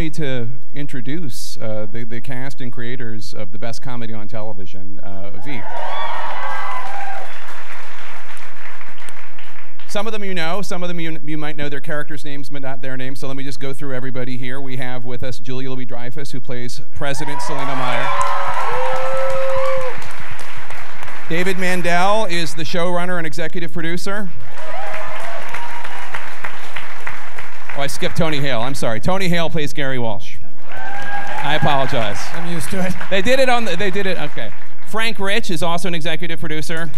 me to introduce uh, the, the cast and creators of the best comedy on television, uh, Veep. Some of them you know, some of them you, you might know their characters' names, but not their names. So let me just go through everybody here. We have with us Julia Louis-Dreyfus, who plays President Selina Meyer. David Mandel is the showrunner and executive producer. Oh, I skipped Tony Hale. I'm sorry. Tony Hale plays Gary Walsh. I apologize. I'm used to it. They did it on the, they did it, okay. Frank Rich is also an executive producer.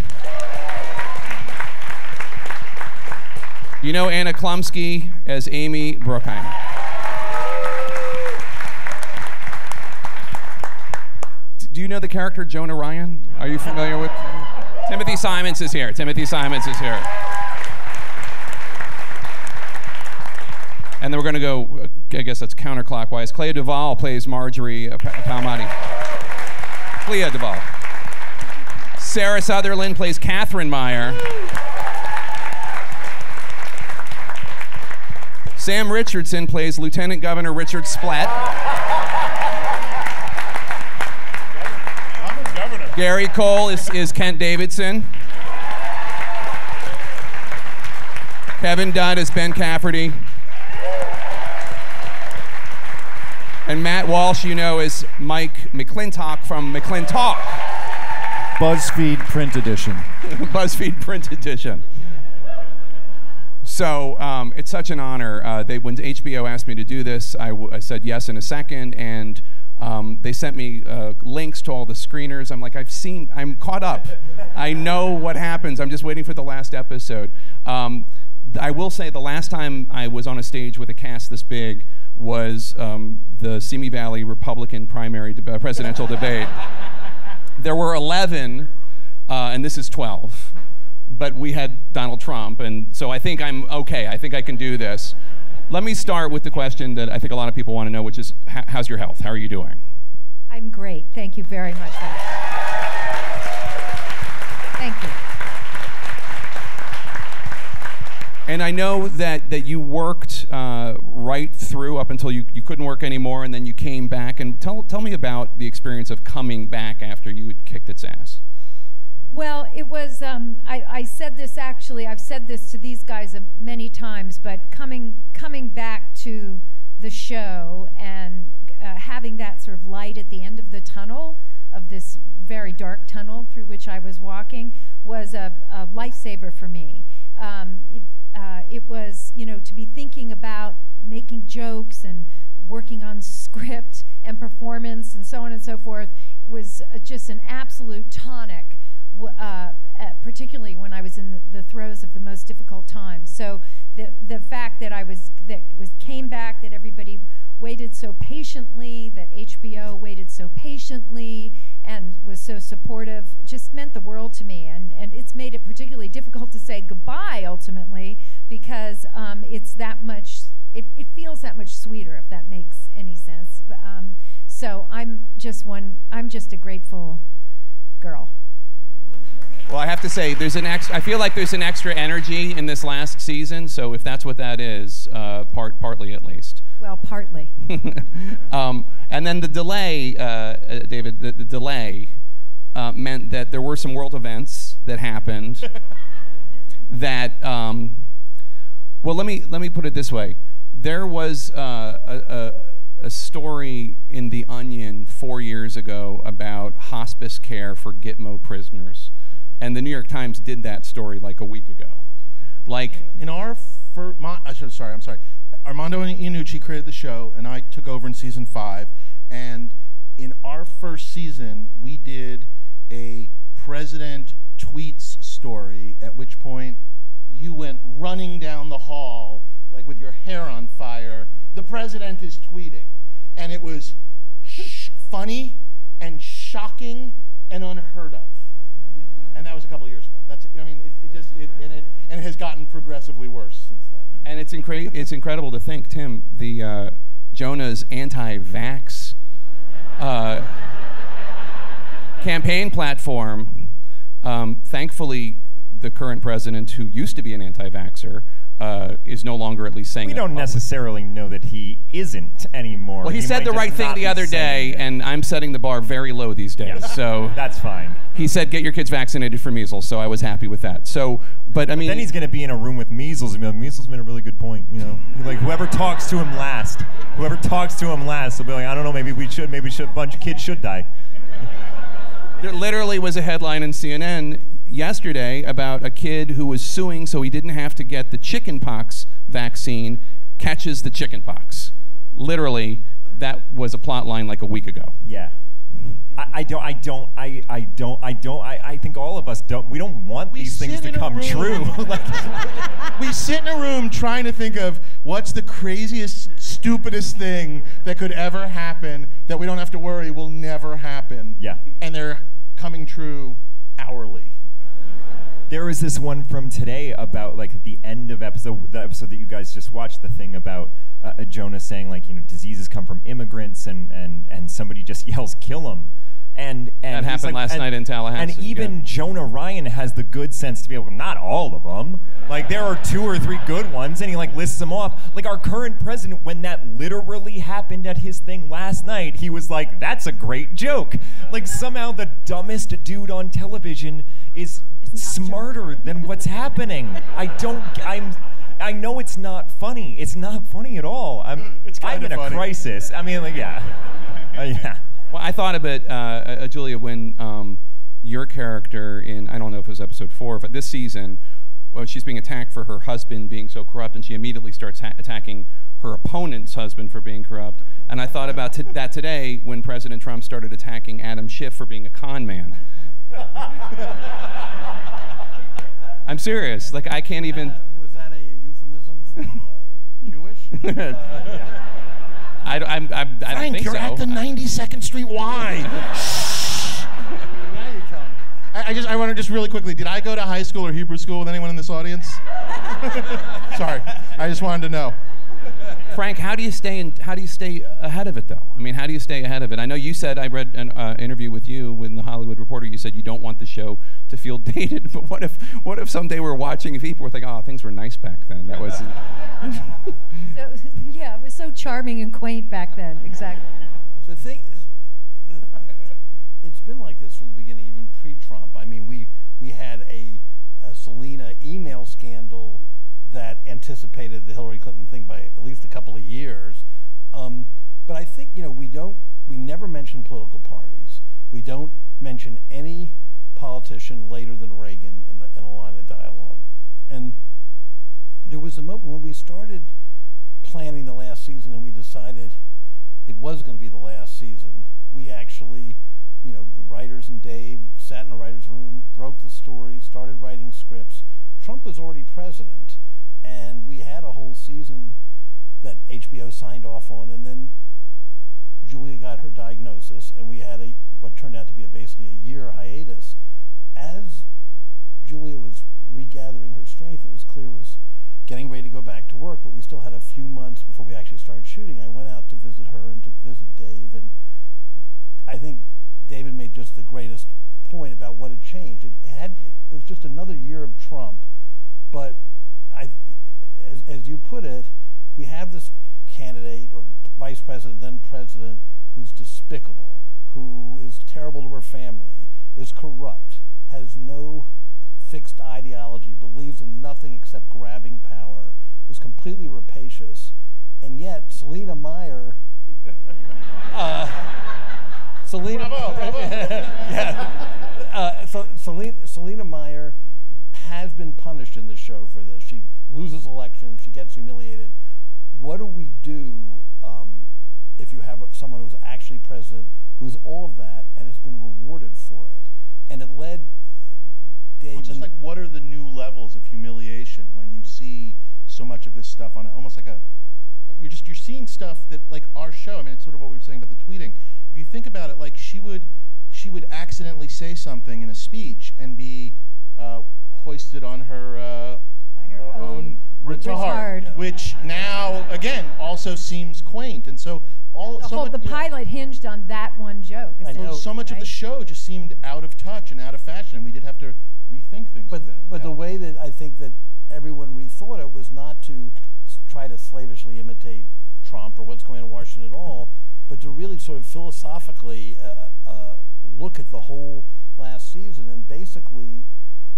You know Anna Chlumsky as Amy Brookheimer. Do you know the character Jonah Ryan? Are you familiar with? Timothy Simons is here. Timothy Simons is here. And then we're going to go, I guess that's counterclockwise. Clea DuVall plays Marjorie uh, Palmiotti. Clea DuVall. Sarah Sutherland plays Catherine Meyer. Sam Richardson plays Lieutenant Governor Richard Splett. Gary Cole is, is Kent Davison. Kevin Dunn is Ben Cafferty. And Matt Walsh, you know, is Mike McLintock from McLintock. BuzzFeed print edition. BuzzFeed print edition. So um, it's such an honor. Uh, they, when HBO asked me to do this, I, I said yes in a second, and um, they sent me uh, links to all the screeners. I'm like, I've seen, I'm caught up. I know what happens. I'm just waiting for the last episode. Um, I will say the last time I was on a stage with a cast this big was um, the Simi Valley Republican primary de presidential debate. There were 11, uh, and this is 12 but we had Donald Trump, and so I think I'm okay. I think I can do this. Let me start with the question that I think a lot of people want to know, which is how's your health? How are you doing? I'm great. Thank you very much. Thank you. And I know that, that you worked uh, right through up until you, you couldn't work anymore, and then you came back. And tell, tell me about the experience of coming back after you had kicked its ass. Well, it was, um, I, I, said this actually, I've said this to these guys many times, but coming, coming back to the show and uh, having that sort of light at the end of the tunnel, of this very dark tunnel through which I was walking, was a, a lifesaver for me. Um, it, uh, it was, you know, to be thinking about making jokes and working on script and performance and so on and so forth was uh, just an absolute tonic uh, particularly when I was in the, the, throes of the most difficult times. So the the fact that I was that was came back, that everybody waited so patiently, that HBO waited so patiently and was so supportive, just meant the world to me. And and it's made it particularly difficult to say goodbye ultimately because um, it's that much. It, it feels that much sweeter, if that makes any sense. But, um, so I'm just one. I'm just a grateful girl. Well, I have to say, there's an ex- I feel like there's an extra energy in this last season. So if that's what that is, uh, part partly at least. Well, partly. um, and then the delay, uh, uh, David, the, the delay uh, meant that there were some world events that happened. that, um, well, let me let me put it this way: there was uh, a, a a story in The Onion four years ago about hospice care for Gitmo prisoners. And the New York Times did that story like a week ago. Like in, in our first, uh, sorry, I'm sorry. Armando and Iannucci created the show, and I took over in season five. And in our first season, we did a president tweets story. At which point, you went running down the hall like with your hair on fire. The president is tweeting, and it was funny and shocking and unheard of and that was a couple years ago. That's I mean, it, it just it and, it and it has gotten progressively worse since then. And it's incre- it's incredible to think, Tim, the uh, Jonah's anti-vax uh, campaign platform. Um, thankfully, the current president, who used to be an anti-vaxxer, uh, is no longer at least saying. We don't necessarily know that he isn't anymore. Well, he, said the right thing the other day, and I'm setting the bar very low these days. Yeah. So that's fine. he said, "Get your kids vaccinated for measles." So I was happy with that. So, but I mean, Then he's going to be in a room with measles and be like, measles made a really good point. You know, like whoever talks to him last, whoever talks to him last will be like, I don't know, maybe we should, maybe should, a bunch of kids should die. There literally was a headline in CNN yesterday about a kid who was suing so he didn't have to get the chickenpox vaccine catches the chickenpox. Literally, that was a plot line like a week ago. Yeah. I, I don't. I don't. I, I don't. I don't. I, I think all of us don't. We don't want We these things to come true. like, we sit in a room trying to think of what's the craziest, stupidest thing that could ever happen that we don't have to worry will never happen. Yeah. And they're coming true hourly. There was this one from today about like the end of episode, the episode that you guys just watched, the thing about uh, uh, Jonah saying like you know diseases come from immigrants and and and somebody just yells kill them. And, and That happened like- last and- night in Tallahassee, And even yeah. Jonah Ryan has the good sense to be able, not all of them. Like there are two or three good ones, and he like lists them off. Like our current president, when that literally happened at his thing last night, he was like, "That's a great joke." Like somehow the dumbest dude on television is smarter than what's happening. I don't. I'm. I know it's not funny. It's not funny at all. I'm. It's kind I'm kinda in a crisis. I mean, like, yeah, Uh, yeah. Well, I thought of it, uh, uh, Julia, when um, your character in, I don't know if it was episode four, but this season, well, she's being attacked for her husband being so corrupt, and she immediately starts ha- attacking her opponent's husband for being corrupt. And I thought about t- that today when President Trump started attacking Adam Schiff for being a con man. I'm serious. Like, I can't even. Was that a euphemism for uh, Jewish? I, don't- I'm, I'm, I don't think you're so. at the 92nd Street Y. now you tell me. I, I just I want to just really quickly. Did I go to high school or Hebrew school with anyone in this audience? Sorry, I just wanted to know. Frank, how do you stay in, how do you stay ahead of it though? I mean, how do you stay ahead of it? I know you said I read an uh, interview with you with the Hollywood Reporter. You said you don't want the show to feel dated, but what if what if someday we're watching and people were thinking, "Oh, things were nice back then." That was So, yeah, it was so charming and quaint back then. Exactly. The thing is, the, it's been like this from the beginning, even pre-Trump. I mean, we we had a, a Selina email scandal that anticipated the Hillary Clinton thing by at least a couple of years. Um, but I think you know we don't we never mention political parties. We don't mention any politician later than Reagan in, a- in a line of dialogue. And there was a moment when we started planning the last season and we decided it was going to be the last season. We actually, you know, the writers and Dave sat in a writer's room, broke the story, started writing scripts. Trump was already president, and we had a whole season that HBO signed off on, and then Julia got her diagnosis, and we had a what turned out to be a basically a year hiatus. As Julia was regathering her strength, it was clear was getting ready to go back to work, but we still had a few months before we actually started shooting. I went out to visit her and to visit Dave, and I think David made just the greatest point about what had changed. It had it was just another year of Trump, but I, as, as you put it, we have this candidate or vice president, then president, who's despicable, who is terrible to her family, is corrupt, has no fixed ideology, believes in nothing except grabbing power, is completely rapacious, and yet Selina Meyer. uh, Selina, Bravo, bravo. yeah. Uh, so Selina, Selina Meyer has been punished in this show for this. She loses elections. She gets humiliated. What do we do um, if you have someone who's actually president, who's all of that, and has been rewarded for it? And it led. Well, just like what are the new levels of humiliation when you see so much of this stuff on it? Almost like a you're just you're seeing stuff that like our show. I mean, it's sort of what we were saying about the tweeting. If you think about it, like she would she would accidentally say something in a speech and be uh, hoisted on her. Uh, By her uh, own retard, retard. which now again also seems quaint, and so all The, so whole, much, the you know, pilot hinged on that one joke. I know. so, so much of the show just seemed out of touch and out of fashion, and we did have to rethink things. a but bit. but yeah. the way that I think that everyone rethought it was not to try to slavishly imitate Trump or what's going on in Washington at all, but to really sort of philosophically uh, uh, look at the whole last season. And basically,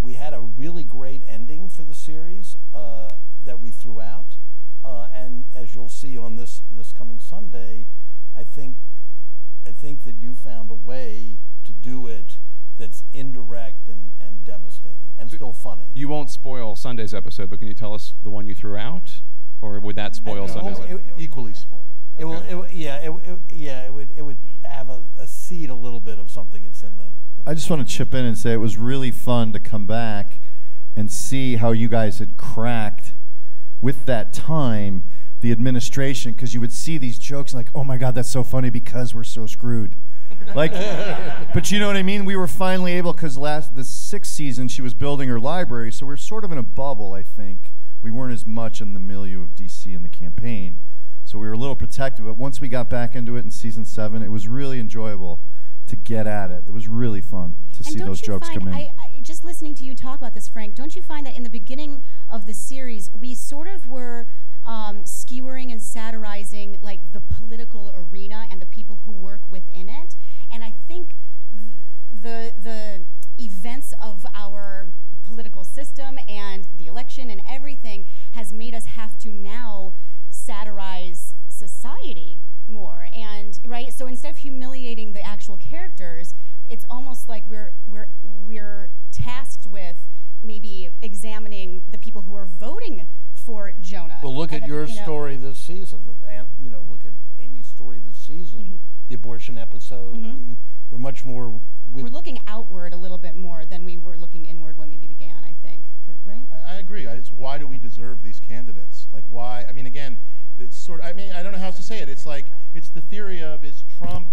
we had a really great ending for the series uh, that we threw out. Uh, and as you'll see on this this coming Sunday, I think I think that you found a way to do it that's indirect and, and devastating and still funny. You won't spoil Sunday's episode, but can you tell us the one you threw out, or would that spoil Sunday's? it- it- Equally spoiled. It will, it, will- yeah, it, it, yeah, it would, it would have a, a seed a little bit of something that's in the. the I just want to chip in and say it was really fun to come back and see how you guys had cracked with that time the administration because you would see these jokes like, oh my God, that's so funny because we're so screwed. like, but you know what I mean? We were finally able because last the sixth season she was building her library, so we're sort of in a bubble. I think we weren't as much in the milieu of DC in the campaign, so we were a little protected. But once we got back into it in season seven, it was really enjoyable to get at it. It was really fun to And see those jokes find, come in. I, I, just listening to you talk about this, Frank, don't you find that in the beginning of the series, we sort of were um, skewering and satirizing like the political arena and the people who work within it? And I think th- the the events of our political system and the election and everything has made us have to now satirize society more and right so instead of humiliating the actual characters it's almost like we're we're we're tasked with maybe examining the people who are voting for Jonah. Well, look at your you know, story this season, and you know, look at Amy's story this season, Mm-hmm. the abortion episode. I mean, we're much more. With, We're looking outward a little bit more than we were looking inward when we began. I right? I, I agree. It's why do we deserve these candidates? Like why? I mean, again, it's sort. Of, I mean, I don't know how else to say it. It's like it's the theory of is Trump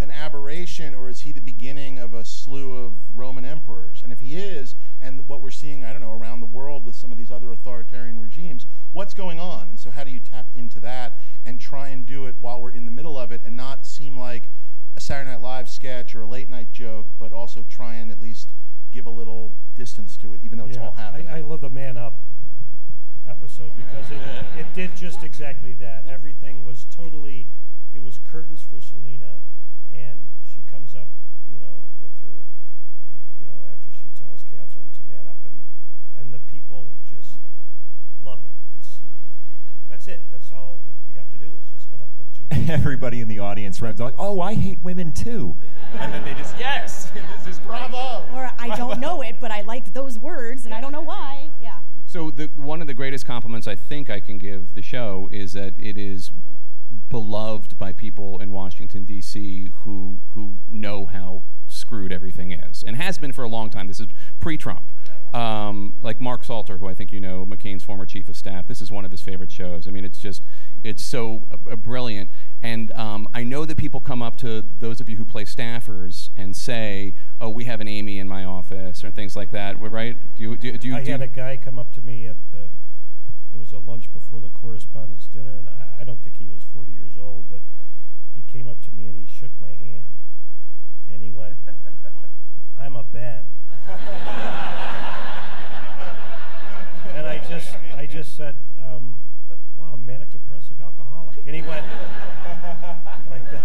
an aberration or is he the beginning of a slew of Roman emperors? And if he is, and what we're seeing, I don't know, around the world with some of these other authoritarian regimes, what's going on? And so, how do you tap into that and try and do it while we're in the middle of it and not seem like a Saturday Night Live sketch or a late night joke, but also try and at least give a little distance to it, even though all happening? I, I love the Man Up episode because it, it did just exactly that. Everything was totally, it was curtains for Selina, and she comes up, you know, with her, you know, after she tells Catherine to man up, and and the people just love it. It's that's it. That's all that you have to do is just come up with two. Everybody in the audience runs like, "Oh, I hate women too," and then they just, "Yes, this is. Bravo! Or I don't know it, but I like those words, and I don't know why. So the, one of the greatest compliments I think I can give the show is that it is beloved by people in Washington D.C. who who know how screwed everything is and has been for a long time. This is pre-Trump. Um, like Mark Salter, who I think you know, McCain's former chief of staff. This is one of his favorite shows. I mean, it's just it's so uh, brilliant. And um, I know that people come up to those of you who play staffers and say, "Oh, we have an Amy in my office," or things like that. Right? Do you do, do you? I do had you- a guy come up to me at the, it was a lunch before the correspondence dinner, and I, I don't think he was 40 years old, but he came up to me and he shook my hand, and he went, "I'm a Ben," and I just, I just said, um, "Wow, manic depressive alcoholic," and he went like that.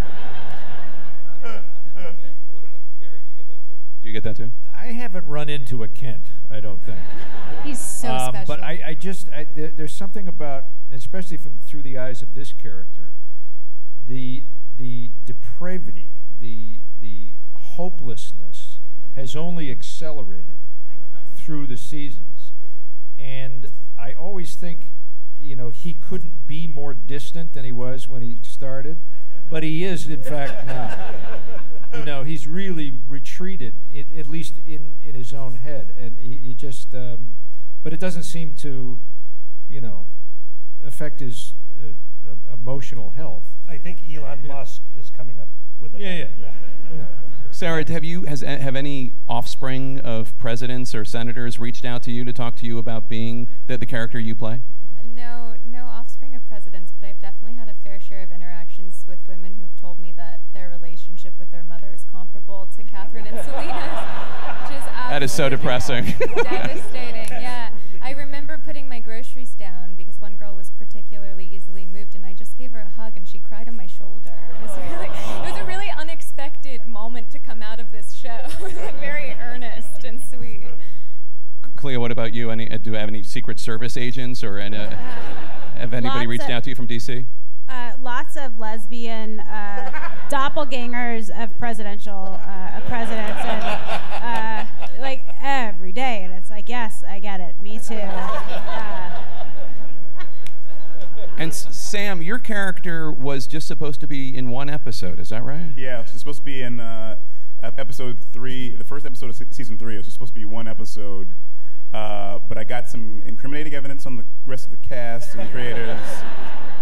Do you get that too? I haven't run into a Kent, I don't think. He's so Um, special. But I, I just, I, there, there's something about, especially from through the eyes of this character, the the depravity, the the hopelessness has only accelerated through the seasons, and I always think, you know, he couldn't be more distant than he was when he started, but he is in fact now. You know, he's really retreated, it, at least in, in his own head, and he, he just. Um, but it doesn't seem to, you know, affect his uh, uh, emotional health. I think Elon Musk is coming up with a Yeah, yeah. yeah. Sarah, have you has have any offspring of presidents or senators reached out to you to talk to you about being the, the character you play? No, no offspring of presidents, but I've definitely had a fair share of interactions with women who've told me that their relationship with their mother is comparable to Catherine and Selina's, which is That is so depressing. devastating. Yeah, I remember putting my groceries down Clea, what about you? Any, uh, do you have any Secret Service agents or any, uh, have anybody Lots reached of- out to you from DC? Uh, lots of lesbian uh, doppelgangers of presidential uh, presidents, and uh, like every day, and it's like, yes, I get it, me too. Uh, And S- Sam, your character was just supposed to be in one episode, is that right? Yeah, it's supposed to be in uh, episode three, the first episode of se- season three. It was just supposed to be one episode, uh, but I got some incriminating evidence on the rest of the cast and creators,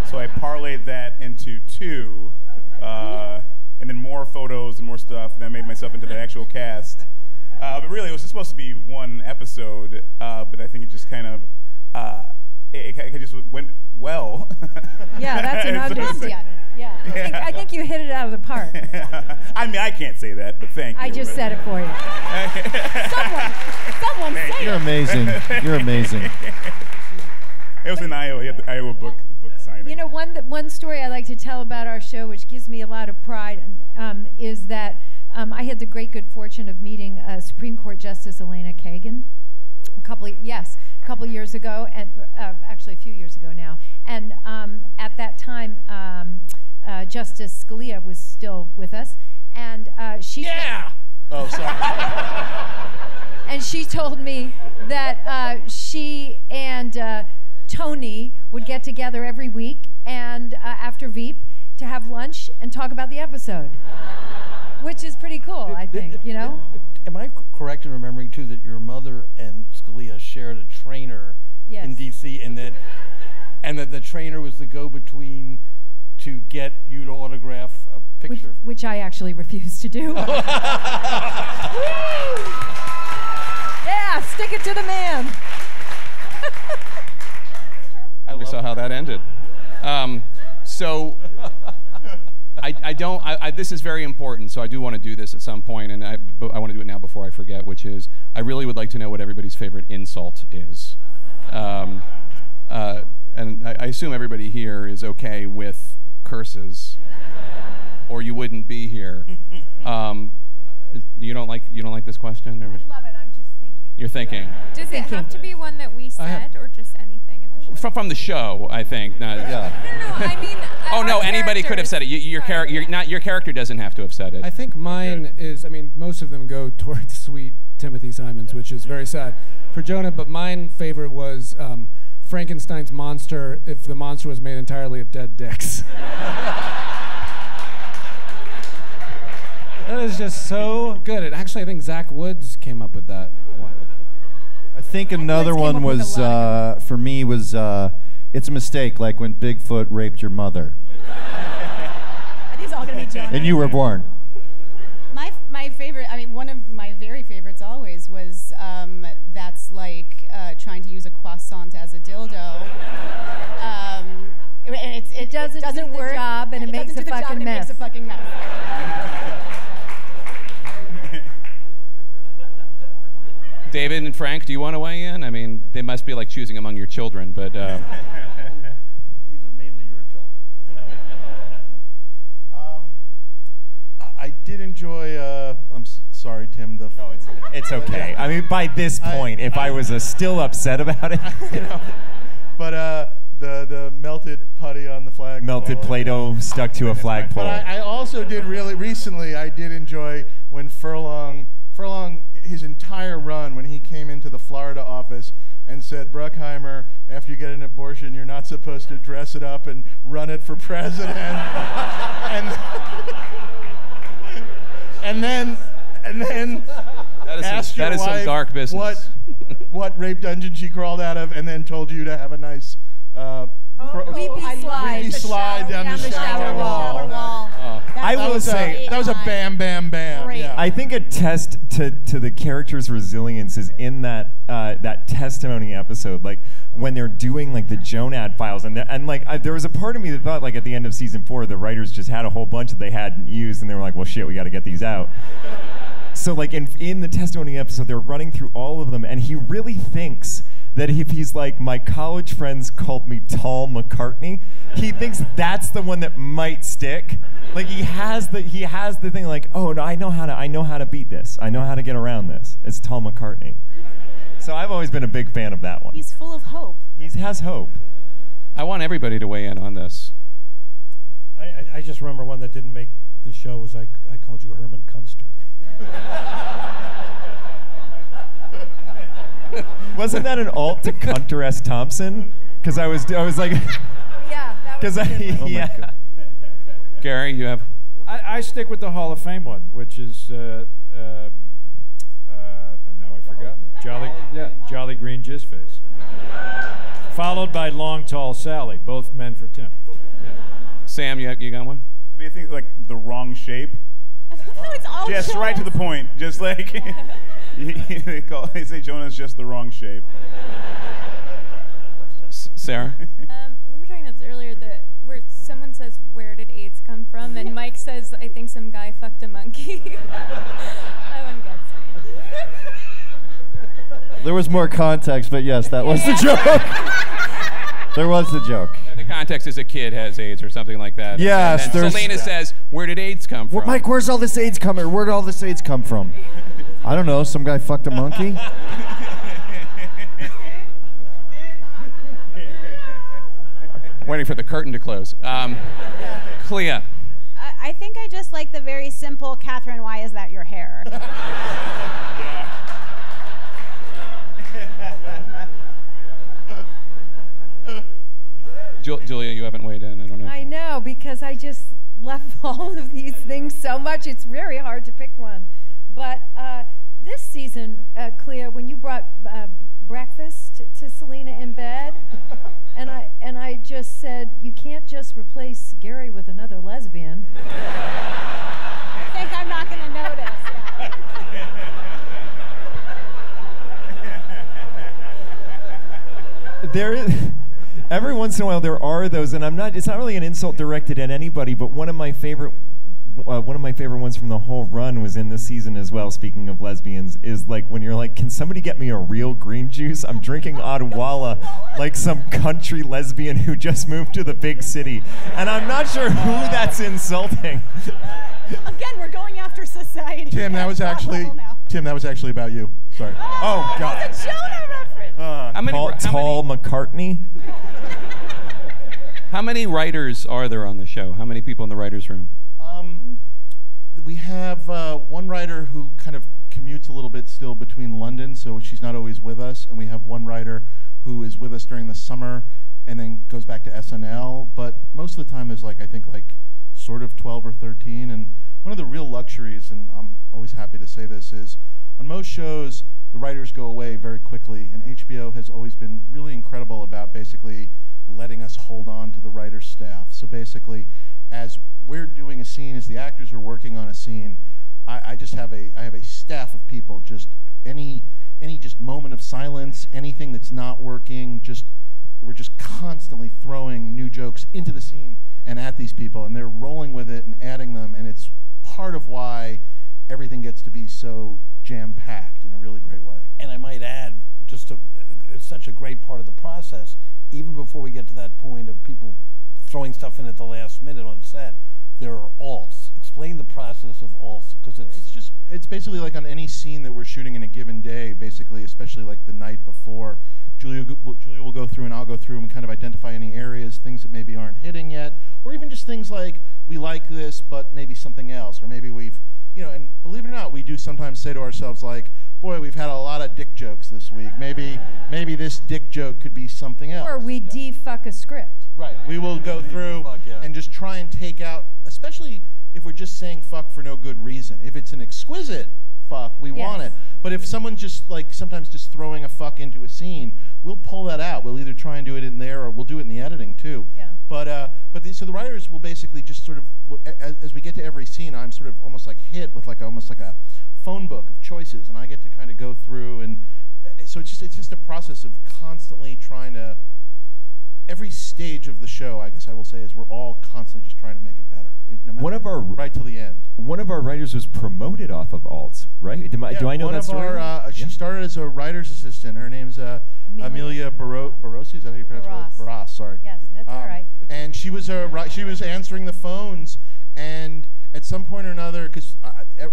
so I parlayed that into two, uh, and then more photos and more stuff, and I made myself into the actual cast. Uh, but really, it was just supposed to be one episode, uh, but I think it just kind of. It, it, it just went well. Yeah, that's an So- understatement. Yeah, I think, I think you hit it out of the park. I mean, I can't say that, but thank you. I just said it for you. Someone, someone say You're it. amazing. You're amazing. It was in Iowa. He had the Iowa book book signing. You know, one that one story I like to tell about our show, which gives me a lot of pride, um, is that um, I had the great good fortune of meeting uh, Supreme Court Justice Elena Kagan a couple, yes, a couple years ago, and uh, actually a few years ago now. And um, at that time, um, uh, Justice Scalia was still with us, and uh, she Yeah. Oh, sorry. and she told me that uh, she and uh, Tony would get together every week and uh, after Veep to have lunch and talk about the episode, which is pretty cool, I think. You know. Am I correct in remembering too that your mother and Scalia shared a trainer in Yes. D.C. and that and that the trainer was the go-between to get you to autograph a picture? which I actually refused to do. yeah, stick it to the man. we saw how that ended. Um, so I, I don't. I, I, this is very important. So I do want to do this at some point, and I, I want to do it now before I forget. Which is, I really would like to know what everybody's favorite insult is. Um, uh, and I, I assume everybody here is okay with curses, or you wouldn't be here. Um, you don't like you don't like this question, or love it. I'm just thinking. you're thinking Does it have to be one that we I have- said, or just anything in the show? from from the show? I think. Not, Yeah. No, I mean. Oh no! Anybody could have said it. You, your character, not your character, doesn't have to have said it. I think mine is, I mean, most of them go towards sweet Timothy Simons, which is very sad for Jonah, but mine favorite was um, Frankenstein's monster if the monster was made entirely of dead dicks. that is just so good. And actually, I think Zach Woods came up with that one. I think another came one up with a was uh, for me was uh, it's a mistake, like when Bigfoot raped your mother Are these all gonna be Jonah? and you were born. My, my favorite, I mean, one of my very favorites always was um, that's like uh, trying to use a croissant as a dildo. Um, and it's, it, doesn't do the work. job and it makes a do the job fucking and it makes mess. a fucking mess. David and Frank, do you want to weigh in? I mean, they must be like choosing among your children, but uh, These are mainly your children. um, I, I did enjoy. Uh, I'm s- sorry, Tim. The No, it's it's okay. I mean, by this I- point, if I, I- was uh, still upset about it, you know, but uh, the the melted putty on the flag. melted Play-Doh stuck to a flagpole. But I, I also did really recently. I did enjoy when Furlong, Furlong, his entire run when he came into the Florida office and said, Brookheimer, after you get an abortion, you're not supposed to dress it up and run it for president. and, and then, and then That is some- asked that your is some wife dark business. What, what rape dungeon she crawled out of, and then told you to have a nice. Uh, pro- Weepy I slide. weepy the slide down, down the, the shower, shower wall. Shower wall. That I will was, say- a, that was a bam, bam, bam. Yeah. I think a test to, to the character's resilience is in that uh, that testimony episode, like when they're doing like the Jonad files, and and like I, there was a part of me that thought like at the end of season four, the writers just had a whole bunch that they hadn't used, and they were like, well, shit, we got to get these out. So like in in the testimony episode, they're running through all of them, and he really thinks that if he's like my college friends called me Tall McCartney, he thinks that's the one that might stick. Like he has the he has the thing like oh no I know how to I know how to beat this I know how to get around this. It's Tall McCartney. So I've always been a big fan of that one. He's full of hope. He has hope. I want everybody to weigh in on this. I, I, I just remember one that didn't make the show was I, I called you Herman Kunster. Wasn't that an alt to Hunter S. Thompson? Because I was, I was like, Yeah, because a I, good one. yeah. Gary, you have. I, I stick with the Hall of Fame one, which is uh, uh, uh, now I forgot it. Jolly, yeah, Jolly Green Jizz Face. Followed by Long Tall Sally, both men for Tim. Sam, you, you got one? I mean, I think like the wrong shape. It's all Just right to the point. Just like they, call, they say Jonah's just the wrong shape. S- Sarah? Um, we were talking about this earlier that where someone says, "Where did AIDS come from?" and Mike says, "I think some guy fucked a monkey." that one gets me. There was more context, but yes, that was the joke. there was the joke. The context is a kid has AIDS or something like that. Yes, And then there's- Selina says, "Where did AIDS come Well, from?" Mike, where's all this AIDS coming? From? Where did all this AIDS come from? I don't know. Some guy fucked a monkey. Waiting for the curtain to close. Um, Clea. I, I think I just like the very simple, Catherine, why is that your hair? Ju- Julia, you haven't weighed in. I don't know. I know because I just love all of these things so much. It's very hard to pick one. But uh, this season, uh, Clea, when you brought uh, breakfast to Selina in bed, and I and I just said you can't just replace Gary with another lesbian. I think I'm not going to notice. there is every once in a while there are those and i'm not it's not really an insult directed at anybody but one of my favorite uh, one of my favorite ones from the whole run was in this season as well speaking of lesbians is like when you're like can somebody get me a real green juice i'm drinking odwalla like some country lesbian who just moved to the big city and i'm not sure who that's insulting Again, we're going after society. Tim, that was actually. Tim. That was actually about you. Sorry. oh god uh, How many- tall, how tall mccartney How many writers are there on the show? How many people in the writers' room? Um, we have uh, one writer who kind of commutes a little bit still between London, so she's not always with us, and we have one writer who is with us during the summer and then goes back to SNL. But most of the time, there's like I think like sort of 12 or 13. And one of the real luxuries, and I'm always happy to say this, is on most shows the writers go away very quickly, and HBO has always been really incredible about basically letting us hold on to the writer's staff. So basically, as we're doing a scene, as the actors are working on a scene, I, I just have a I have a staff of people. Just any any just moment of silence, anything that's not working, just we're just constantly throwing new jokes into the scene and at these people, and they're rolling with it and adding them, and it's part of why everything gets to be so jam packed in a really great way. And I might add, just to, it's such a great part of the process. Even before we get to that point of people throwing stuff in at the last minute on set, there are alts. Explain the process of alts because it's, It's just it's basically like on any scene that we're shooting in a given day, basically, especially like the night before. Julia, will- Julia will go through and I'll go through and kind of identify any areas, things that maybe aren't hitting yet, or even just things like we like this, but maybe something else, or maybe we've, you know, and believe it or not, we do sometimes say to ourselves like, boy, we've had a lot of dick jokes this week. Maybe maybe this dick joke could be something else. Or we defuck a script. Right. We will go through Fuck, yeah. and just try and take out, especially if we're just saying fuck for no good reason. If it's an exquisite fuck, we want it. But if someone's just like sometimes just throwing a fuck into a scene, we'll pull that out. We'll either try and do it in there or we'll do it in the editing too. Yeah. But uh, but the, so the writers will basically just sort of as, as we get to every scene, I'm sort of almost like hit with like almost like a phone book of choices, and I get to kind of go through and uh, so it's just it's just a process of constantly trying to every stage of the show, I guess I will say, is we're all constantly just trying to make it better. It, no matter One of our- right till the end. One of our writers was promoted off of alts, right? Do, I- do Yeah, I know one that of story? Our, uh, She Yeah. started as a writer's assistant. Her name's uh, Amelia. Amelia Baro- Barossi. Is that how you pronounce Barras. it? Barras. Sorry. Yes, that's Um, right. And she was a ri- she was answering the phones, and at some point or another, because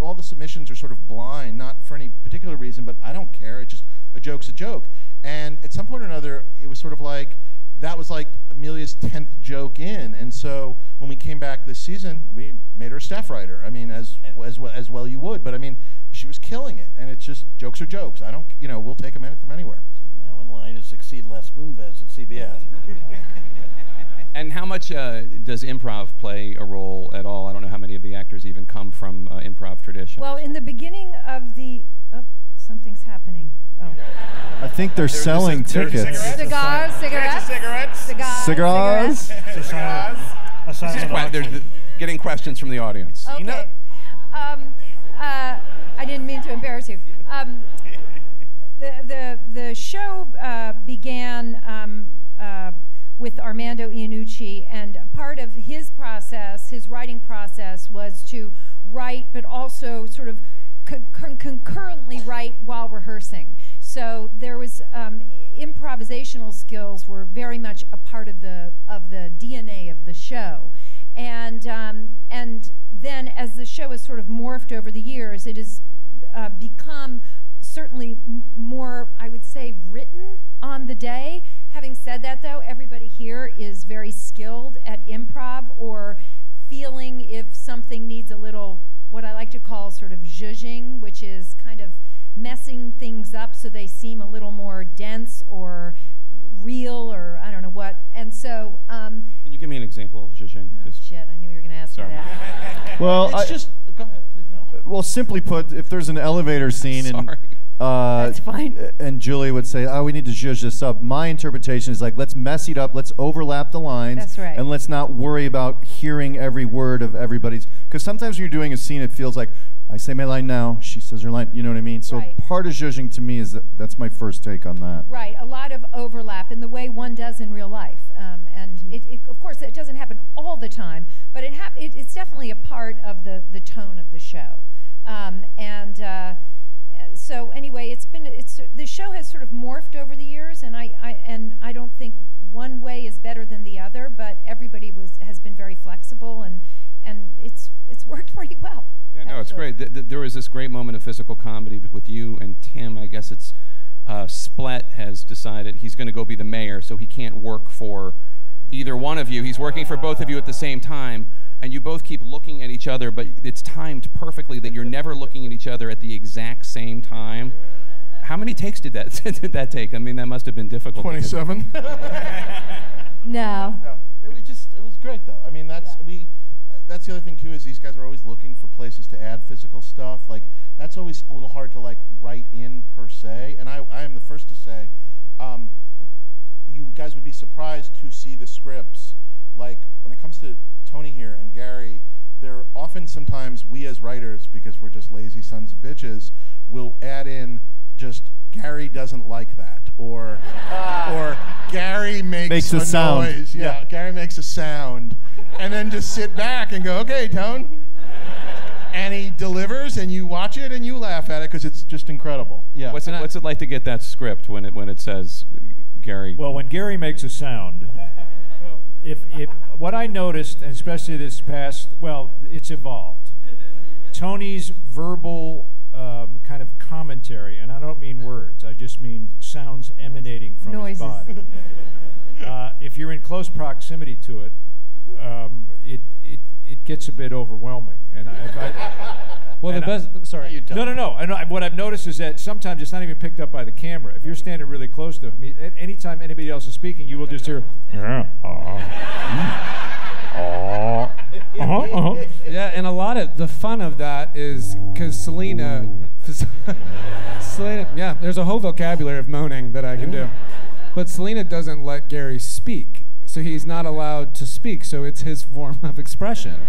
all the submissions are sort of blind, not for any particular reason, but I don't care. It's just a joke's a joke. And at some point or another, it was sort of like that was like Amelia's tenth joke in, and so when we came back this season, we made her a staff writer. I mean, as as well as well you would, but I mean, she was killing it, and it's just jokes are jokes. I don't, you know, we'll take them in from anywhere. She's now in line to succeed Les Moonves at CBS. And how much uh, does improv play a role at all? I don't know how many of the actors even come from uh, improv tradition. Well, in the beginning of the, oh, something's happening. Oh. I think they're selling tickets. Cigars, cigarettes, cigarettes, cigars, Cigars? cigarettes. It's a silent, a This is silent que- they're getting questions from the audience. Okay. Um, uh, I didn't mean to embarrass you. Um, the, the, the show uh, began um, uh, with Armando Iannucci, and part of his process, his writing process, was to write, but also sort of con- con- concurrently write while rehearsing. So there was um, improvisational skills were very much a part of the of the DNA of the show, and um, and then as the show has sort of morphed over the years, it has uh, become certainly more, I would say, written on the day. Having said that, though, everybody here is very skilled at improv or feeling if something needs a little, what I like to call sort of zhuzhing, which is kind of messing things up so they seem a little more dense or real or I don't know what. And so, um, Can you give me an example of zhuzhing? oh Just shit, I knew you were going to ask Sorry. me that. Well, it's I- just go ahead, please. No. Well, simply put, if there's an elevator scene and Sorry. Uh, That's fine. and Julie would say, "Oh, we need to zhuzh this up." My interpretation is like, let's mess it up, let's overlap the lines, That's right. and let's not worry about hearing every word of everybody's. Because sometimes when you're doing a scene, it feels like I say my line now, she says her line. You know what I mean? So Right. part of zhuzhing to me is that that's my first take on that. Right, a lot of overlap in the way one does in real life, um, and it, it, of course, it doesn't happen all the time, but it, it it's definitely a part of the the tone of the show. Um, and uh, so, anyway, it's been it's the show has sort of morphed over the years, and I, I and I don't think one way is better than the other, but everybody was has been very flexible, and and it's it's worked pretty well. Yeah, no, it's great. Th- th- there was this great moment of physical comedy with you and Tim. I guess it's uh, Splett has decided he's going to go be the mayor, so he can't work for either one of you. He's working for both of you at the same time, and you both keep looking at each other, but it's timed perfectly that you're never looking at each other at the exact same time. How many takes did that did that take? I mean, that must have been difficult. Twenty-seven. No. No, it was just it was great though. I mean, that's we. Uh, that's the other thing too is these guys are always looking for places to add physical stuff. Like that's always a little hard to like write in per se. And I, I am the first to say, um, you guys would be surprised to see the scripts. Like when it comes to Tony here and Gary, they're often sometimes we as writers because we're just lazy sons of bitches will add in just Gary doesn't like that or or Gary makes, Makes a sound. noise. Yeah, Yeah. Gary makes a sound, and then just sit back and go, okay, Tone. And he delivers, and you watch it and you laugh at it because it's just incredible. Yeah. What's it, what's it like to get that script when it when it says Gary? Well, when Gary makes a sound, if, if what I noticed, especially this past, well, it's evolved. Tony's verbal um, kind of commentary, and I don't mean words, I just mean sounds emanating from Noises. his body. uh, if you're in close proximity to it, um, it, it, it gets a bit overwhelming. And I, if I, Well, the I- best. Sorry. You no, no, no. I know, what I've noticed is that sometimes it's not even picked up by the camera. If you're standing really close to him, I mean, anytime anybody else is speaking, you will just hear, yeah, uh, mm, uh, uh-huh, uh-huh. Yeah, and a lot of the fun of that is because Selina, Selina, yeah, there's a whole vocabulary of moaning that I can do, but Selina doesn't let Gary speak, so he's not allowed to speak. So it's his form of expression.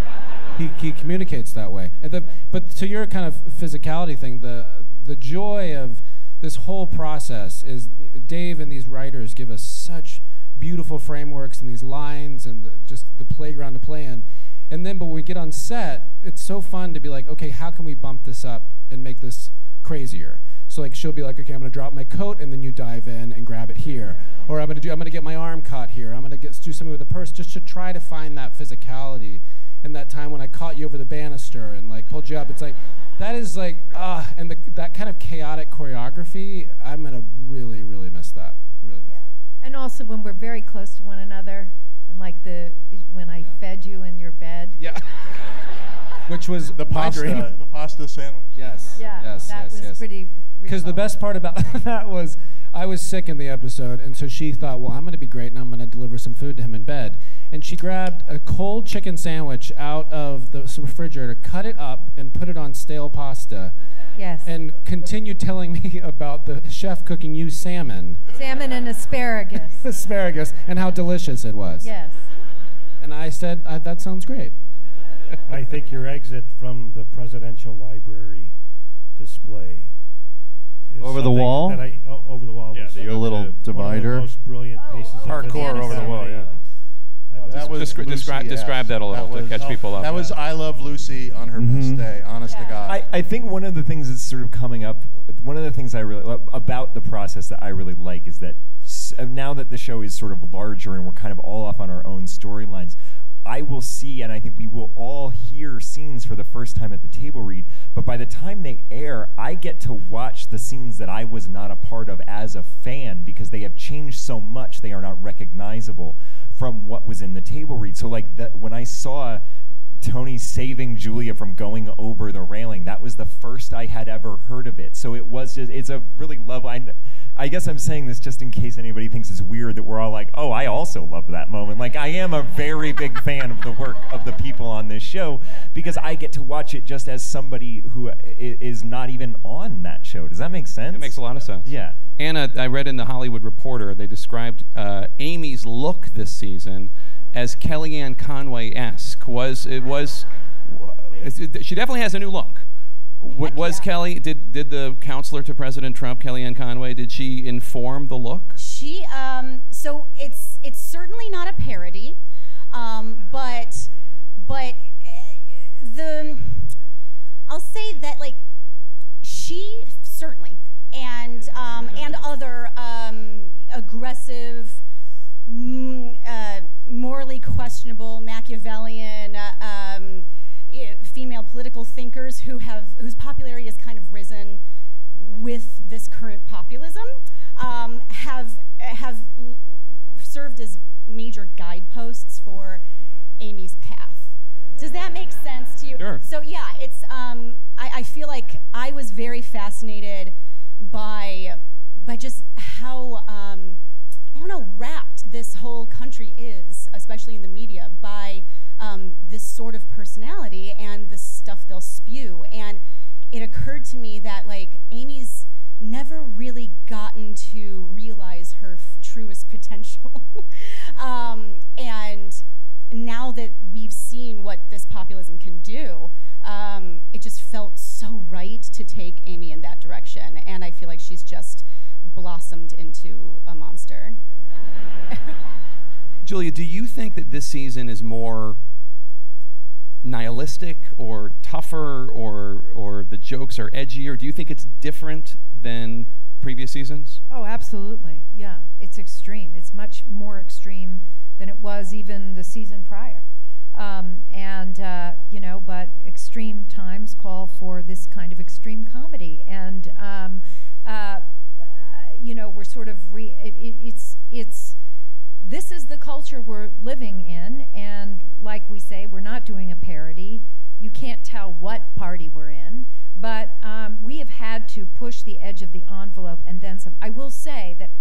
He, he communicates that way. The, but to your kind of physicality thing, the the joy of this whole process is Dave and these writers give us such beautiful frameworks and these lines and the, just the playground to play in. And then, but when we get on set, it's so fun to be like, okay, how can we bump this up and make this crazier? So like she'll be like, okay, I'm gonna drop my coat and then you dive in and grab it here, or I'm gonna do, I'm gonna get my arm caught here. I'm gonna get do something with the purse just to try to find that physicality and that time when I caught you over the banister and like pulled you up. It's like that is like ah, uh, and the, that kind of chaotic choreography. I'm gonna really, really miss that. Really miss yeah. That. And also when we're very close to one another, and like the when I yeah. fed you in your bed. Yeah. Which was the pasta, dream. the pasta sandwich. Yes. Yeah. Yes. That yes, was yes. pretty. Because the best part about that was I was sick in the episode, and so she thought, well, I'm going to be great, and I'm going to deliver some food to him in bed. And she grabbed a cold chicken sandwich out of the refrigerator, cut it up, and put it on stale pasta. Yes. And continued telling me about the chef cooking you salmon, Salmon and asparagus. asparagus, and how delicious it was. yes. And I said, I, that sounds great. I think your exit from the presidential library display is Over the wall? That I, o- over the wall. Yeah, was the- The one little of the divider. most brilliant Oh, pieces of Hardcore physics over the wall, yeah. I've That ever was Descri- Lucy, describe- yes. describe that a little to was- catch people up. That was I Love Lucy on her best day. Honest to God. I, I think one of the things that's sort of coming up, one of the things I really about the process that I really like is that uh, now that the show is sort of larger and we're kind of all off on our own storylines, I will see and I think we will all hear scenes for the first time at the table read. But by the time they air, I get to watch the scenes that I was not a part of as a fan because they have changed so much they are not recognizable from what was in the table read. So like that when I saw Tony saving Julia from going over the railing. That was the first I had ever heard of it. So it was just, it's a really lovely. I, I guess I'm saying this just in case anybody thinks it's weird that we're all like, oh, I also love that moment. Like, I am a very big fan of the work of the people on this show because I get to watch it just as somebody who is not even on that show. Does that make sense? It makes a lot of sense. Yeah. Anna, I read in the Hollywood Reporter, they described uh, Amy's look this season as Kellyanne Conway-esque. Was it was? She definitely has a new look. Was Kelly? Did did the counselor to President Trump, Kellyanne Conway, did she inform the look? She um so it's it's certainly not a parody, um, but but uh, the I'll say that like she certainly and um, and other um, aggressive, questionable Machiavellian. Uh, um, female political thinkers who have whose popularity has kind of risen with this current populism um, have have served as major guideposts for Amy's path. Does that make sense to you? Sure. So yeah, it's um, I, I feel like I was very fascinated by by just how um, I don't know wrapped this whole country is, especially in the media, by um, this sort of personality and the stuff they'll spew. And it occurred to me that like Amy's never really gotten to realize her truest potential. um, and now that we've seen what this populism can do, um, it just felt so right to take Amy in that direction. And I feel like she's just blossomed into a monster. Julia, do you think that this season is more nihilistic or tougher or or the jokes are edgier? Do you think it's different than previous seasons? Oh, absolutely. Yeah, it's extreme. It's much more extreme than it was even the season prior. Um, and uh, you know, but extreme times call for this kind of extreme comedy, and um, uh, uh, you know, we're sort of re- it, it, it's it's this is the culture we're living in, and like we say, we're not doing a parody. You can't tell what party we're in, but um, we have had to push the edge of the envelope and then some. I will say that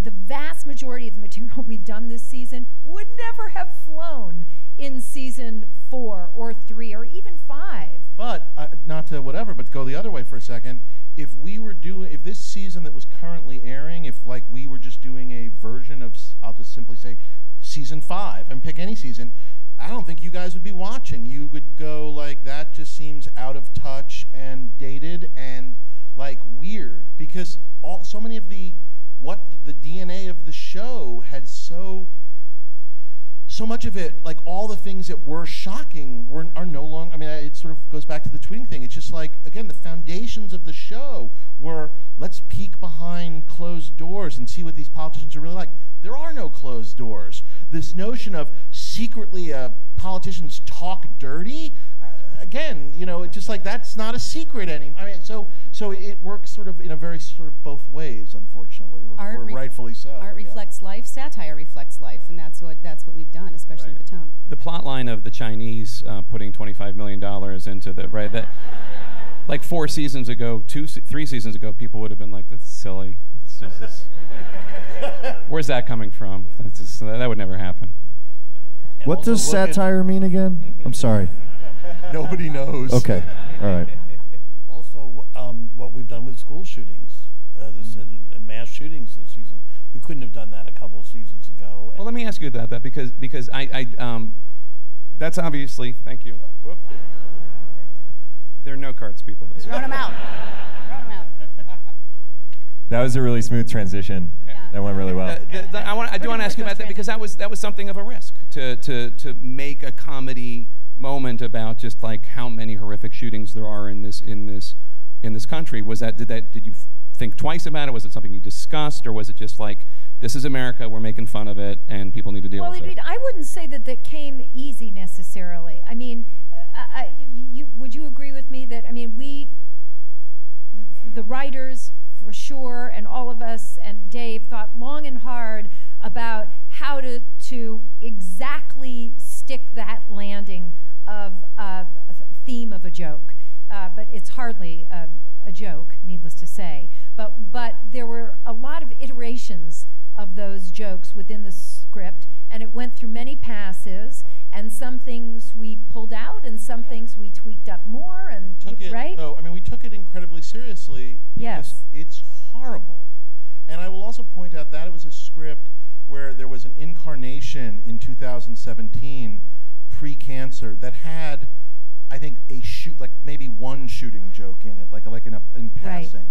the vast majority of the material we've done this season would never have flown in season four or three or even five. But uh, not to whatever, but to go the other way for a second. If we were doing, if this season that was currently airing, if like we were just doing a version of, i'll just simply say, season five, and pick any season, I don't think you guys would be watching. You would go like that. Just seems out of touch and dated and like weird because all so many of the what the DNA of the show had so so much of it, like all the things that were shocking, were are no longer. I mean, it sort of goes back to the tweeting thing. It's just like again, the foundations of the show were let's peek behind closed doors and see what these politicians are really like. There are no closed doors. This notion of secretly uh, politicians talk dirty. Again, you know, it's just like that's not a secret anymore. I mean, so so it works sort of in a very sort of both ways, unfortunately, or, Art or re- rightfully. rightfully so. Art yeah. reflects life, satire reflects life, and that's what that's what we've done, especially Right. with the tone. the plot line of the Chinese uh, putting 25 million dollars into the right that like four seasons ago, two se- three seasons ago, people would have been like, "That's silly." It's just- it's- where's that coming from? That's just, that would never happen. What does satire mean again? I'm sorry. Nobody knows. Okay. All right. Also, um, what we've done with school shootings uh, this, and, and mass shootings this season. We couldn't have done that a couple of seasons ago. Well, let me ask you about that because because I, I um, that's obviously thank you. Whoop. There are no cards, people. Throw them out. Throw them out. That was a really smooth transition. That went really well. Uh, the- the- I, want, I do want to ask you about that because that was that was something of a risk to to to make a comedy moment about just like how many horrific shootings there are in this in this in this country. Was that did that did you think twice about it? Was it something you discussed, or was it just like this is America, we're making fun of it, and people need to deal well, with it, it? I wouldn't say that that came easy necessarily. I mean, uh, I, I- you, would you agree with me that I mean we, the writers for sure, and all of us and Dave thought long and hard about how to to exactly stick that landing of a theme of a joke. Uh, but it's hardly a, a joke, needless to say. But but there were a lot of iterations of those jokes within the script, and it went through many passes. And some things we pulled out, and some things we tweaked up more. And took it, right? though, I mean, we took it incredibly seriously. Yes. It's horrible. And I will also point out that it was a script where there was an incarnation in 2017, pre-cancer, that had, I think, a shoot, like maybe one shooting joke in it, like like in, a, in Right. passing.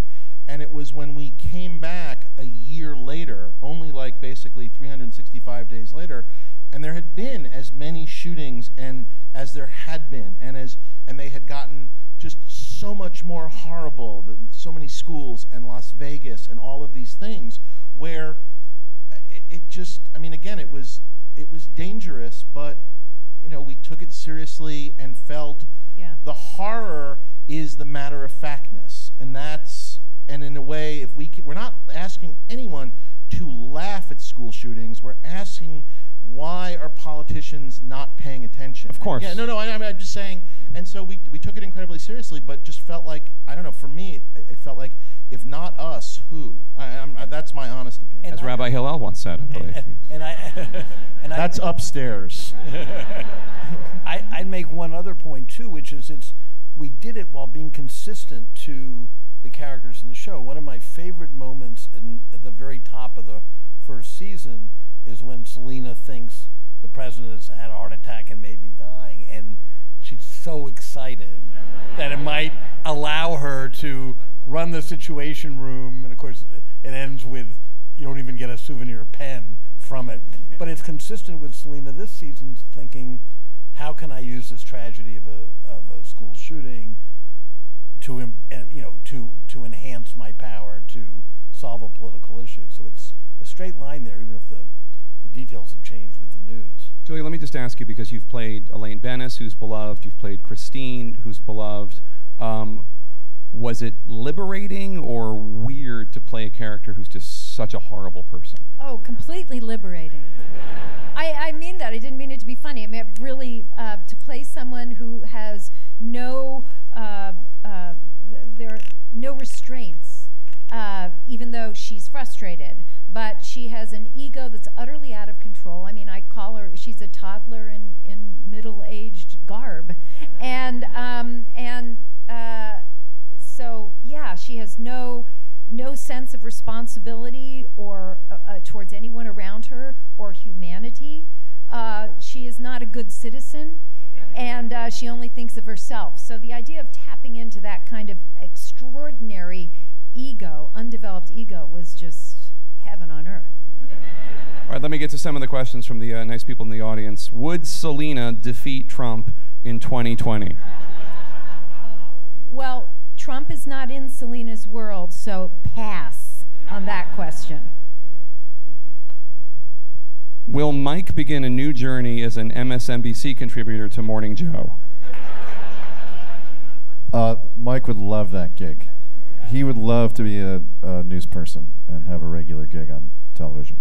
And it was when we came back a year later, only like basically 365 days later, and there had been as many shootings and as there had been, and as and they had gotten just so much more horrible. The, so many schools and Las Vegas and all of these things, where it, just, I mean, again, it was it was dangerous, but you know, we took it seriously and felt Yeah. the horror is the matter of factness, and that's and in a way, if we can, we're not asking anyone to laugh at school shootings, we're asking why are politicians not paying attention? Of course. Yeah, no, no, I, I mean, I'm just saying, and so we, we took it incredibly seriously, but just felt like, I don't know, for me, it, it felt like, if not us, who? I, I'm, I, that's my honest opinion. As Rabbi Hillel once said, I believe. And I, and I, that's upstairs. I, I'd make one other point too, which is it's we did it while being consistent to the characters in the show. One of my favorite moments in, at the very top of the first season is when Selina thinks the president has had a heart attack and may be dying, and she's so excited that it might allow her to run the situation room. And of course, it ends with you don't even get a souvenir pen from it. But it's consistent with Selina this season thinking, how can I use this tragedy of a, of a school shooting to, eh, you know, to, to enhance my power to solve a political issue? So it's a straight line there, even if the, the details have changed with the news. Julia, let me just ask you because you've played Elaine Benes, who's beloved, you've played Christine, who's beloved. Um, was it liberating or weird to play a character who's just such a horrible person? Oh, completely liberating. I, I mean that. I didn't mean it to be funny. I mean, it really, uh, to play someone who has no, uh, uh, there are no restraints, uh, even though she's frustrated. But she has an ego that's utterly out of control. I mean, I call her, she's a toddler in, in middle aged garb. And, um, and, uh, so yeah, she has no no sense of responsibility or uh, uh, towards anyone around her or humanity. Uh, she is not a good citizen, and uh, she only thinks of herself. So the idea of tapping into that kind of extraordinary ego, undeveloped ego, was just heaven on earth. All right, let me get to some of the questions from the uh, nice people in the audience. Would Selina defeat Trump in 2020? Well, Trump is not in Selina's world, so pass on that question. Will Mike begin a new journey as an MSNBC contributor to Morning Joe? Uh, Mike would love that gig. He would love to be a, a news person and have a regular gig on television.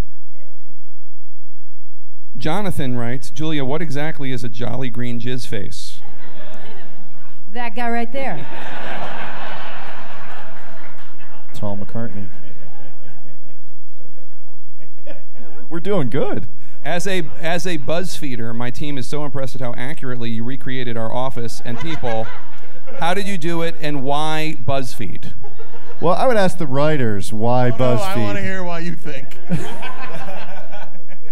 Jonathan writes, Julia, what exactly is a jolly green jizz face? That guy right there. Paul McCartney. We're doing good. As a as a BuzzFeeder, my team is so impressed at how accurately you recreated our office and people. How did you do it, and why BuzzFeed? Well, I would ask the writers why Oh, BuzzFeed. no, I want to hear why you think.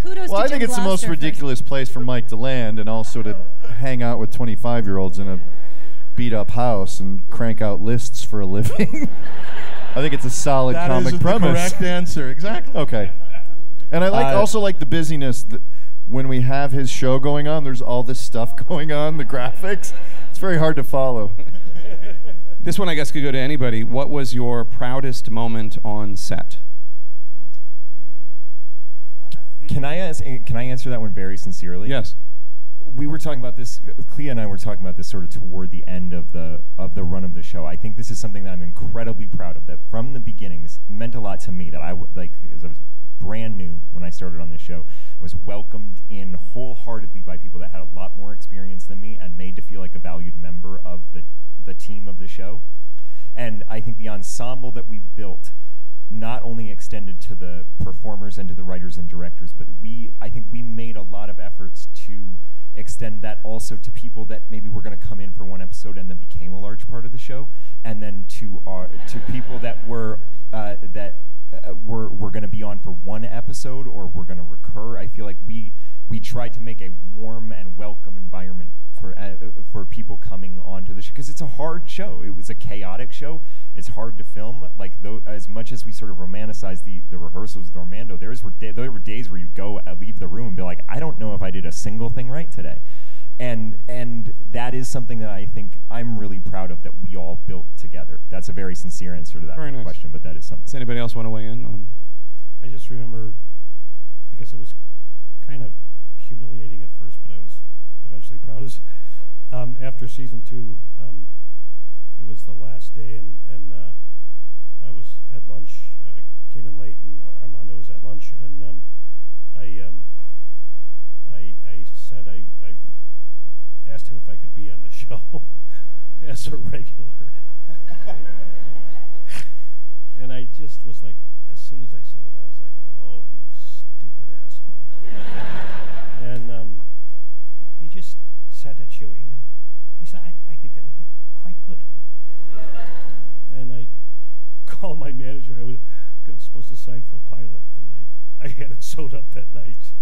Kudos well, to I think Jim it's the most Gloucester for- ridiculous place for Mike to land, and also to hang out with 25 year olds in a beat up house and crank out lists for a living. I think it's a solid That is comic the premise. correct answer. Exactly. Okay. And I like Uh, also like the busyness that when we have his show going on, there's all this stuff going on, the graphics. It's very hard to follow. This one, I guess, could go to anybody. What was your proudest moment on set? Can I ask, can I answer that one very sincerely? Yes. we were talking about this. Clea and I were talking about this sort of toward the end of the of the run of the show. I think this is something that I'm incredibly proud of. That from the beginning, this meant a lot to me. That I w- like as I was brand new when I started on this show. I was welcomed in wholeheartedly by people that had a lot more experience than me and made to feel like a valued member of the the team of the show. And I think the ensemble that we built not only extended to the performers and to the writers and directors, but we I think we made a lot of efforts to extend that also to people that maybe were going to come in for one episode and then became a large part of the show, and then to our to people that were uh, that uh, were were going to be on for one episode or were going to recur. I feel like we we tried to make a warm and welcome environment for uh, for people coming onto the show because it's a hard show. It was a chaotic show. It's hard to film. Like though, as much as we sort of romanticize the the rehearsals with Armando, there's were da- there were days where you go uh, leave the room and be like, I don't know if I did a single thing right today, and and that is something that I think I'm really proud of that we all built together. That's a very sincere answer to that nice. question, but that is something. Does anybody else want to weigh in on? I just remember, I guess it was kind of humiliating at first, but I was eventually proud. As, um, after season two, um, it was the last day, and and uh, I was at lunch. Uh, came in late, and Ar- Armando was at lunch, and um, I um, I I said I I asked him if I could be on the show as a regular. And I just was like, as soon as I said it, I was like, oh, you stupid asshole. and just sat there chewing, and he said, I, I think that would be quite good. and I called my manager. I was gonna, supposed to sign for a pilot, and I, I had it sewed up that night.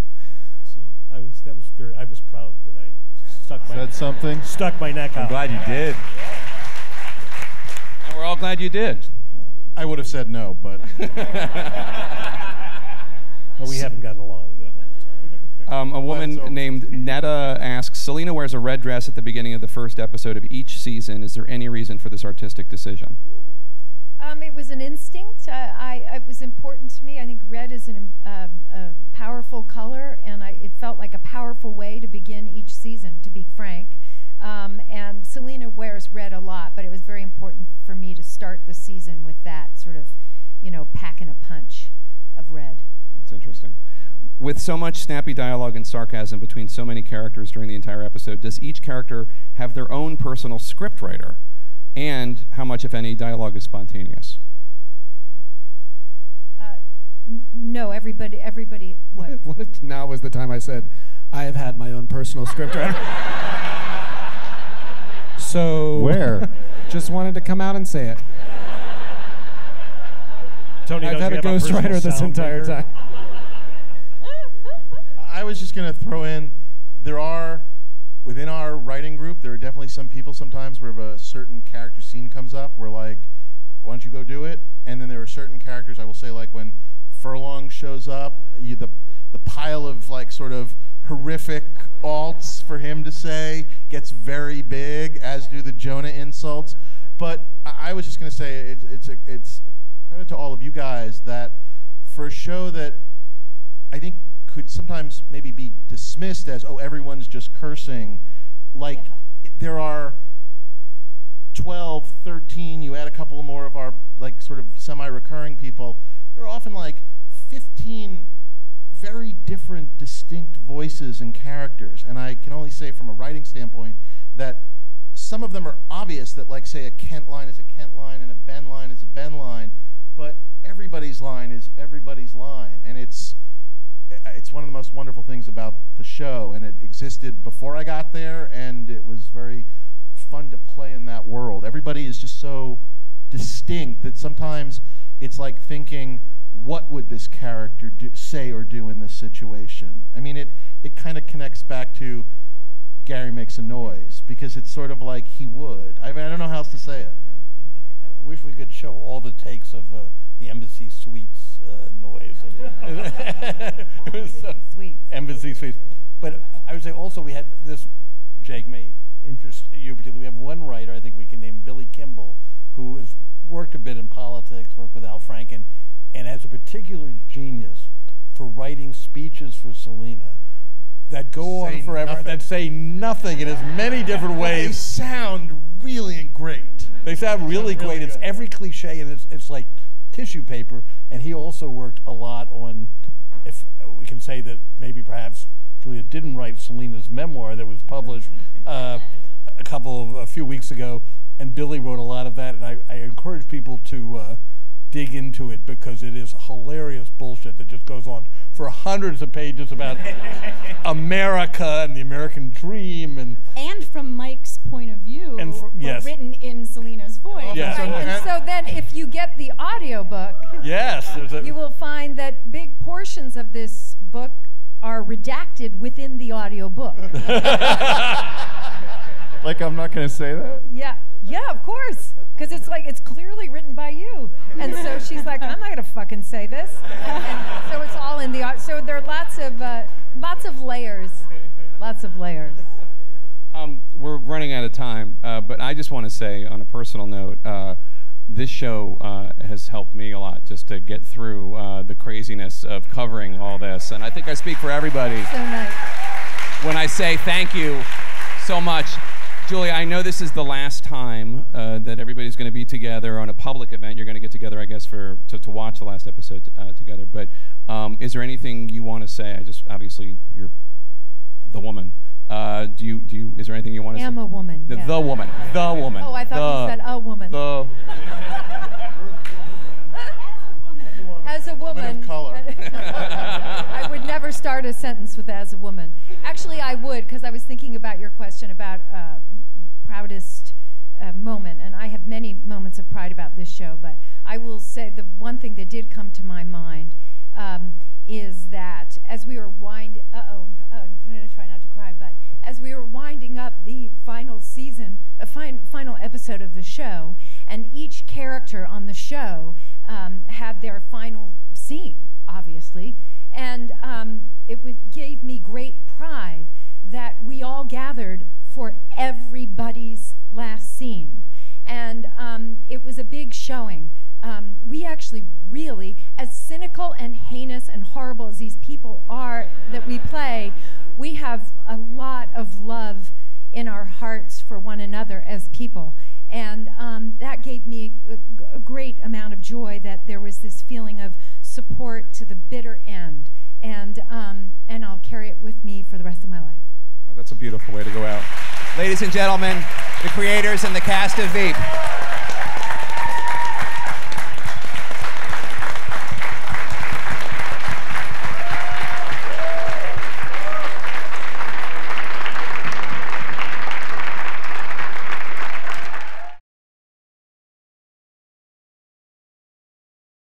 So I was that was very I was proud that I stuck my Said something. stuck my neck out. I'm glad you did. And we're all glad you did. I would have said no, but But we haven't gotten along the whole time. Um, a woman named Netta asks, Selina wears a red dress at the beginning of the first episode of each season. Is there any reason for this artistic decision? Um, it was an instinct. Uh, I, it was important to me. I think red is an, uh, a powerful color, and I, it felt like a powerful way to begin each season, to be frank. Um, and Selina wears red a lot, but it was very important for me to start the season with that sort of, you know, packing a punch of red. That's interesting. With so much snappy dialogue and sarcasm between so many characters during the entire episode, does each character have their own personal scriptwriter? And how much, if any, dialogue is spontaneous? Uh, no, everybody, everybody, what? What if now was the time I said, I have had my own personal scriptwriter? so Where? Just wanted to come out and say it. Tony, I've don't had a ghostwriter this entire maker? time. I was just gonna throw in. There are within our writing group. There are definitely some people sometimes where if a certain character scene comes up, we're like, "Why don't you go do it?" And then there are certain characters. I will say, like when Furlong shows up, you, the the pile of like sort of horrific alts for him to say gets very big, as do the Jonah insults. But I, I was just gonna say it, it's a, it's a credit to all of you guys that for a show that I think could sometimes maybe be dismissed as, oh, everyone's just cursing. Like, Yeah. there are 12, 13, you add a couple more of our, like, sort of semi recurring people. There are often like 15 very different, distinct voices and characters. And I can only say from a writing standpoint that some of them are obvious that, like, say, a Kent line is a Kent line and a Ben line is a Ben line, but everybody's line is everybody's line. And it's, uh, it's one of the most wonderful things about the show. And it existed before I got there, and it was very fun to play in that world. Everybody is just so distinct that sometimes it's like thinking, what would this character do, say or do in this situation? I mean, it, it kind of connects back to Gary makes a noise because it's sort of like he would. I mean, I don't know how else to say it. I wish we could show all the takes of uh, the Embassy Suites uh, noise. it was uh, Suites. Embassy Suites. But I would say also we had this, Jake may interest you particularly. We have one writer, I think we can name Billy Kimball, who has worked a bit in politics, worked with Al Franken, and has a particular genius for writing speeches for Selina that go Say on forever, nothing. that say nothing in as many different ways. They sound really great. They sound really great. It's every cliche, and it's, it's like tissue paper. And he also worked a lot on, if we can say that maybe perhaps Julia didn't write Selina's memoir that was published uh, a couple of a few weeks ago, and Billy wrote a lot of that. And I, I encourage people to uh, dig into it because it is hilarious bullshit that just goes on for hundreds of pages about America and the American dream and And from Mike's point of view, And fr- yes. written in Selina's voice. Yes. Right, and so then if you get the audiobook, yes, a, you will find that big portions of this book are redacted within the audiobook. Like I'm not gonna say that. yeah, yeah, of course. Because it's like, it's clearly written by you. And so she's like, I'm not going to fucking say this. And so it's all in the, au- so there are lots of, uh, lots of layers. Lots of layers. Um, we're running out of time, uh, but I just want to say, on a personal note, uh, this show uh, has helped me a lot just to get through uh, the craziness of covering all this. And I think I speak for everybody So nice. when I say thank you so much. Julia, I know this is the last time uh, that everybody's going to be together on a public event. You're going to get together, I guess, for to, to watch the last episode uh, together. But um, is there anything you want to say? I just obviously you're the woman. Uh, do you do you? Is there anything you want to say? Am a woman, The, yeah. the woman. The woman. Oh, I thought the, you said a woman. The. As a woman, of color. I would never start a sentence with "as a woman." Actually, I would because I was thinking about your question about uh, proudest uh, moment, and I have many about this show. But I will say the one thing that did come to my mind um, is that as we were wind, uh oh, uh, I'm going to try not to cry, but as we were winding up the final season, a fin- final episode of the show, and each character on the show um, had their final scene, obviously, and um, it gave me great pride that we all gathered for everybody's last scene. It was a big showing. Um, we actually really, as cynical and heinous and horrible as these people are that we play, we have a lot of love in our hearts for one another as people. And um, that gave me a, a great amount of joy that there was this feeling of support to the bitter end. And, um, and I'll carry it with me for the rest of my life. Oh, that's a beautiful way to go out. Ladies and gentlemen, the creators and the cast of Veep.